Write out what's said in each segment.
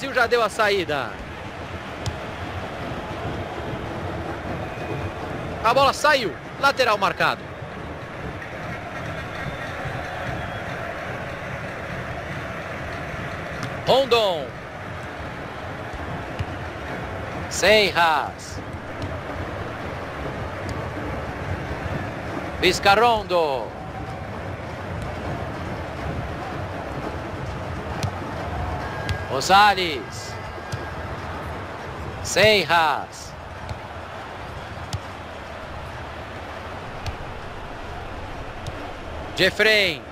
Brasil já deu a saída. A bola saiu. Lateral marcado. Rondon. Seiras. Vizcarrondo. Rosales. Seiras. Jeffrey.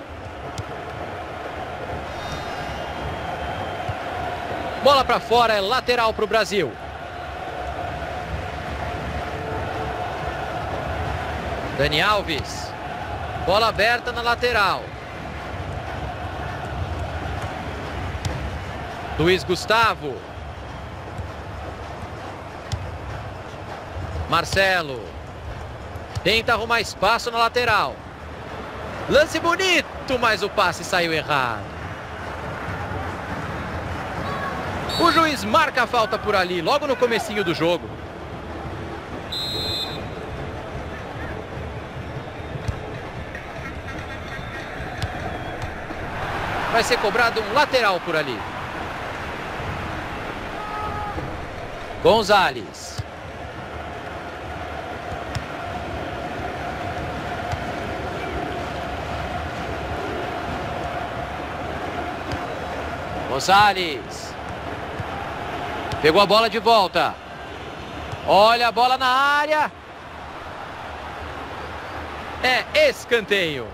Bola para fora, é lateral para o Brasil. Dani Alves. Bola aberta na lateral. Luiz Gustavo. Marcelo. Tenta arrumar espaço na lateral. Lance bonito, mas o passe saiu errado. O juiz marca a falta por ali, logo no comecinho do jogo. Vai ser cobrado um lateral por ali. Gonzalez. Gonzalez. Pegou a bola de volta. Olha a bola na área. É escanteio.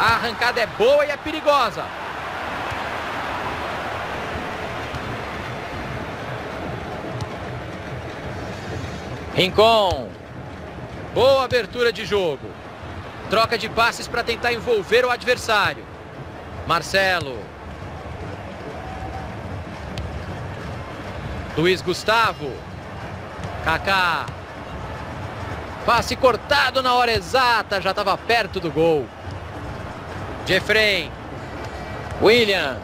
A arrancada é boa e é perigosa. Rincon. Boa abertura de jogo. Troca de passes para tentar envolver o adversário. Marcelo. Luiz Gustavo. Kaká. Passe cortado na hora exata, já estava perto do gol. Jeffrey. William.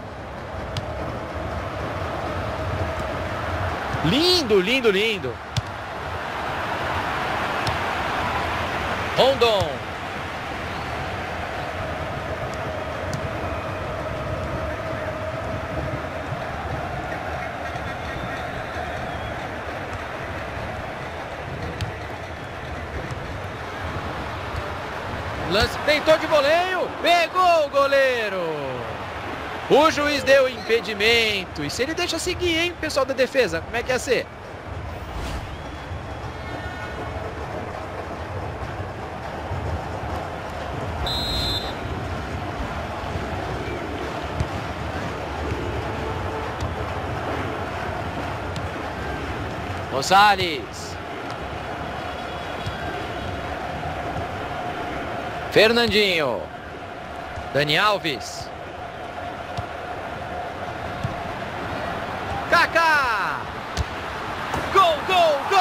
Lindo, lindo, lindo. Rondon. Lance tentou de voleio, pegou o goleiro. O juiz deu impedimento. E se ele deixa seguir, hein, pessoal da defesa? Como é que ia ser? Rosales. Fernandinho. Dani Alves. Kaká! Gol, gol, gol!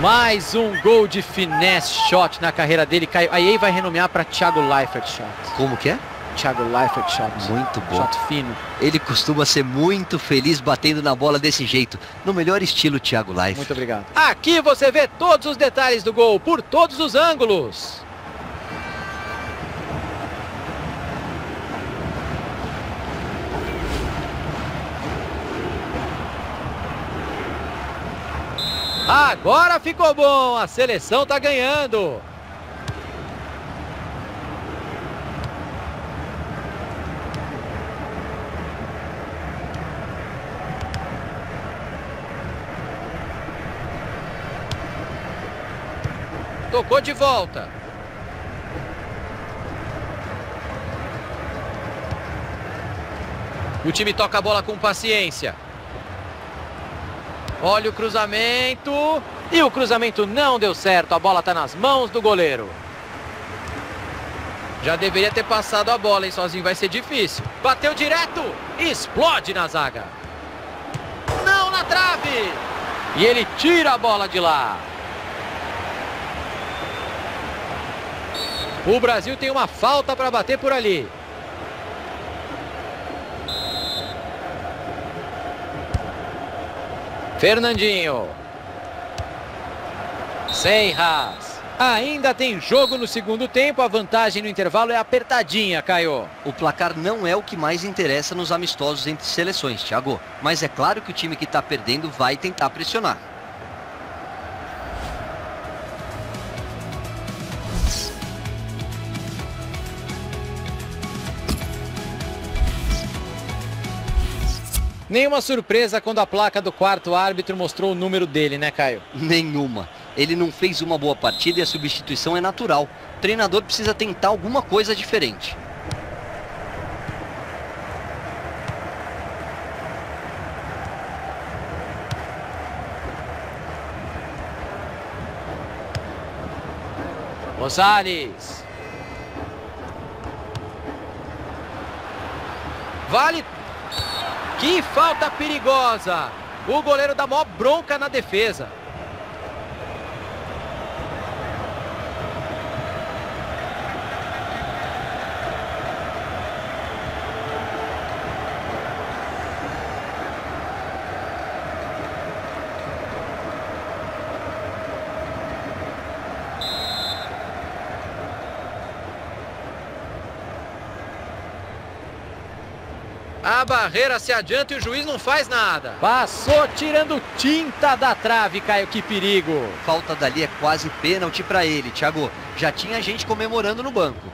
Mais um gol de finesse shot na carreira dele. Aí vai renomear para Thiago Leifert shot. Como que é? Thiago Leifert shot. Muito bom. Shot fino. Ele costuma ser muito feliz batendo na bola desse jeito. No melhor estilo Thiago Leifert. Muito obrigado. Aqui você vê todos os detalhes do gol, por todos os ângulos. Agora ficou bom, a seleção tá ganhando. Tocou de volta. O time toca a bola com paciência. Olha o cruzamento. E o cruzamento não deu certo. A bola está nas mãos do goleiro. Já deveria ter passado a bola, hein? Sozinho vai ser difícil. Bateu direto. Explode na zaga. Não na trave. E ele tira a bola de lá. O Brasil tem uma falta para bater por ali. Fernandinho. Seiras. Ainda tem jogo no segundo tempo, a vantagem no intervalo é apertadinha, Caio. O placar não é o que mais interessa nos amistosos entre seleções, Thiago. Mas é claro que o time que está perdendo vai tentar pressionar. Nenhuma surpresa quando a placa do quarto árbitro mostrou o número dele, né, Caio? Nenhuma. Ele não fez uma boa partida e a substituição é natural. O treinador precisa tentar alguma coisa diferente. Rosales. Vale que falta perigosa. O goleiro dá mó bronca na defesa. A barreira se adianta e o juiz não faz nada. Passou tirando tinta da trave, Caio. Que perigo. Falta dali é quase pênalti para ele, Thiago. Já tinha gente comemorando no banco.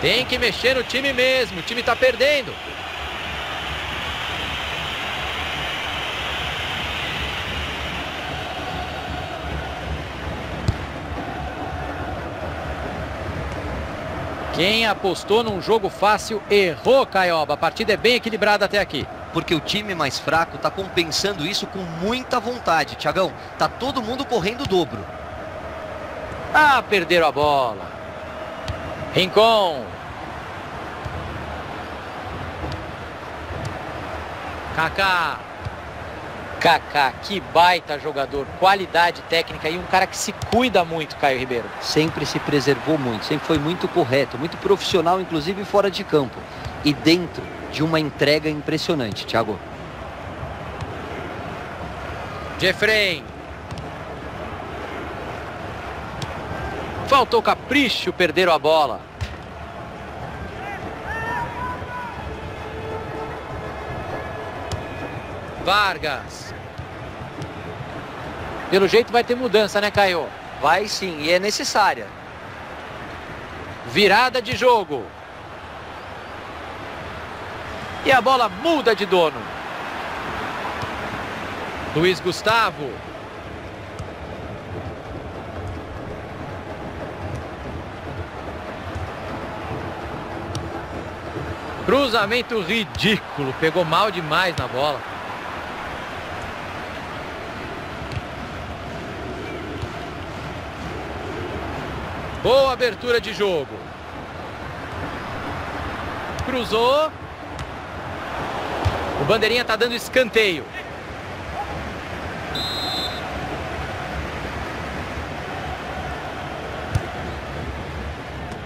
Tem que mexer no time mesmo. O time está perdendo. Quem apostou num jogo fácil errou, Caioba. A partida é bem equilibrada até aqui. Porque o time mais fraco está compensando isso com muita vontade, Tiagão. Tá todo mundo correndo o dobro. Ah, perderam a bola. Rincon. Kaká. Kaká, que baita jogador, qualidade técnica e um cara que se cuida muito, Caio Ribeiro. Sempre se preservou muito, sempre foi muito correto, muito profissional, inclusive fora de campo. E dentro de uma entrega impressionante, Thiago. Jeffrey. Faltou capricho, perderam a bola. Vargas. Pelo jeito vai ter mudança, né, Caio? Vai sim, e é necessária. Virada de jogo. E a bola muda de dono. Luiz Gustavo. Cruzamento ridículo. Pegou mal demais na bola. Boa abertura de jogo. Cruzou. O bandeirinha está dando escanteio.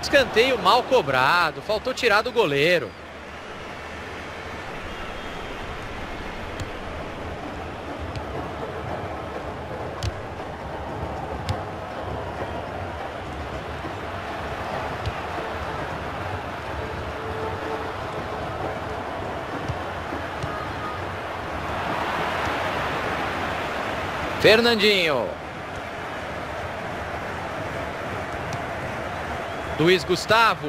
Escanteio mal cobrado. Faltou tirar do goleiro. Fernandinho. Luiz Gustavo.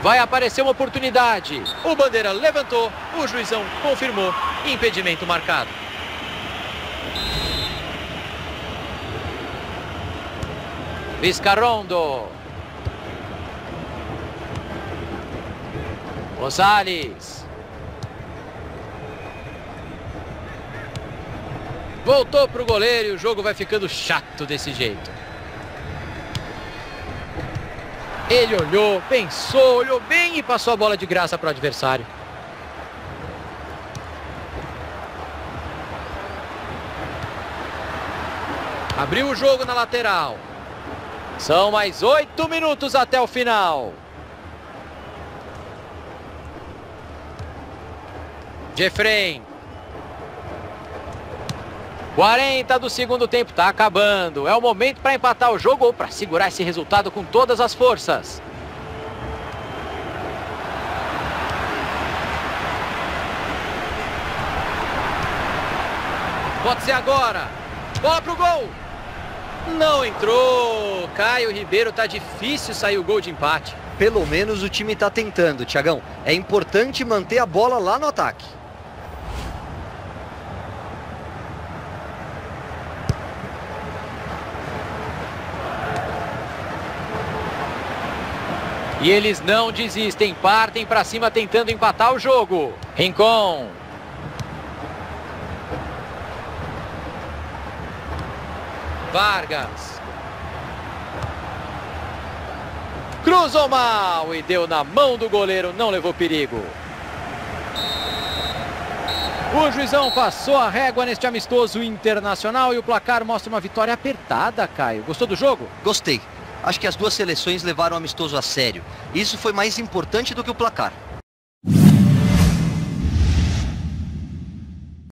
Vai aparecer uma oportunidade. O Bandeira levantou. O juizão confirmou. Impedimento marcado. Viscarondo. Rosales. Voltou para o goleiro e o jogo vai ficando chato desse jeito. Ele olhou, pensou, olhou bem e passou a bola de graça para o adversário. Abriu o jogo na lateral. São mais oito minutos até o final. Jeffrey. 40 do segundo tempo, está acabando. É o momento para empatar o jogo ou para segurar esse resultado com todas as forças. Pode ser agora. Bola pro gol. Não entrou. Caio Ribeiro tá difícil sair o gol de empate. Pelo menos o time está tentando, Tiagão. É importante manter a bola lá no ataque. E eles não desistem, partem para cima tentando empatar o jogo. Rincon. Vargas. Cruzou mal e deu na mão do goleiro, não levou perigo. O juizão passou a régua neste amistoso internacional e o placar mostra uma vitória apertada, Caio. Gostou do jogo? Gostei. Acho que as duas seleções levaram o amistoso a sério. Isso foi mais importante do que o placar.